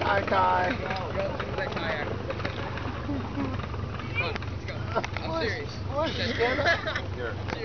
Hi, Kai. I'm serious. What? What?